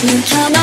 You tell me